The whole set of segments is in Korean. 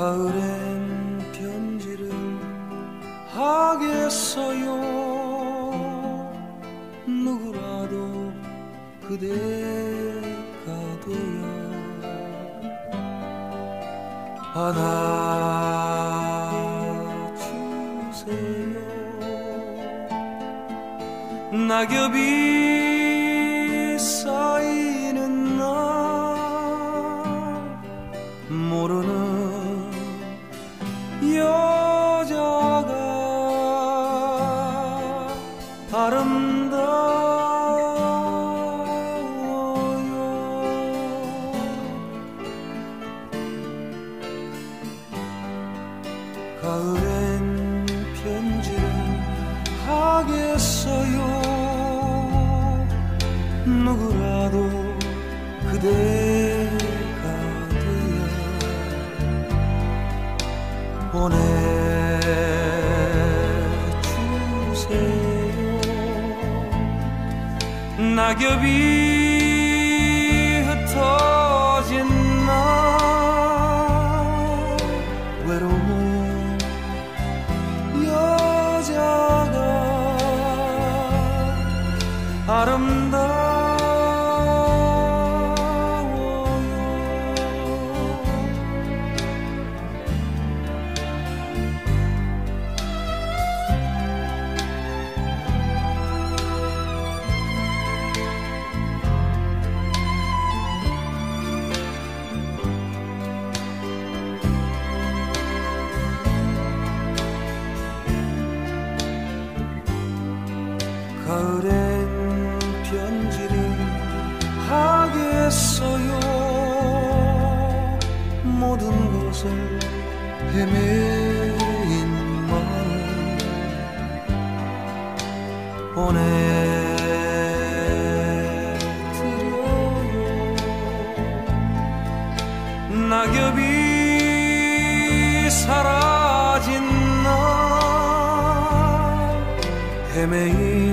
가을엔 편지를 하겠어요. 누구라도 그대 안아주세요. 낙엽이 쌓이는 날 모르는 여자 가을엔 편지를 하겠어요? 누구라도 그대가 되어 보내주세요. 낙엽이 흩어진 날 외로운 아름 하겠어요. 모든 것을 헤매인 마음. 보내드려요. 낙엽이 사라진 날 헤매인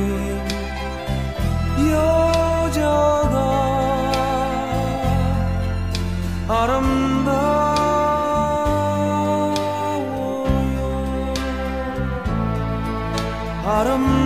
아